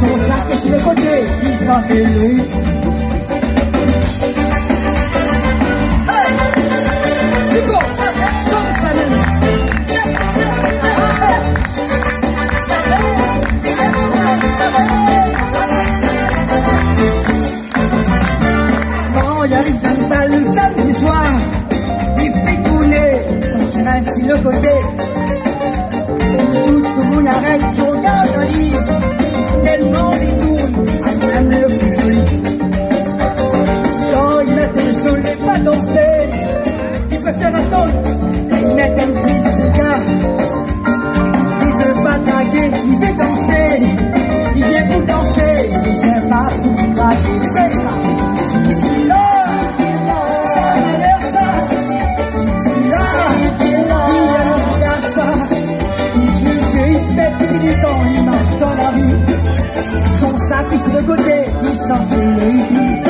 Son sac est sur le côté, il s'en fait lui. Quand il arrive dans le bal le samedi soir, il fait tourner son chemin sur le côté. Tout le monde arrête son regarde en lit, il le soleil pas danser, il préfère attendre et il met un petit cigare. Il veut pas draguer, il veut danser, il vient pour danser, il vient pas pour draguer. C'est ça, ça a l'air ça, là, il aime ça, ça. Il fait petit temps, il marche dans la rue. Son sac est sur le côté, il s'en fait le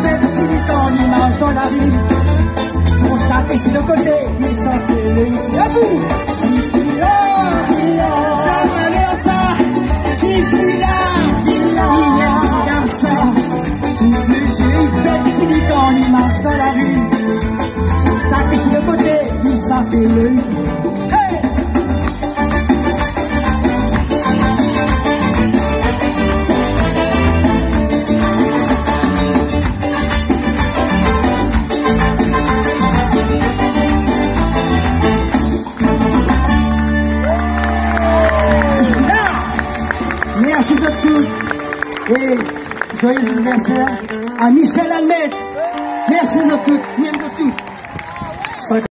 filles, il marche dans la rue. Sac est sur le côté, il s'en fait le cul. À vous, Tifila, ça va l'air ça. Tifila, ses gars ça. Filles, belles filles, il marche dans la rue. Est sur le côté, il s'en fait le Hey! merci de tout. Et joyeux anniversaire à Michel Almet. Merci de tout. Merci de tout.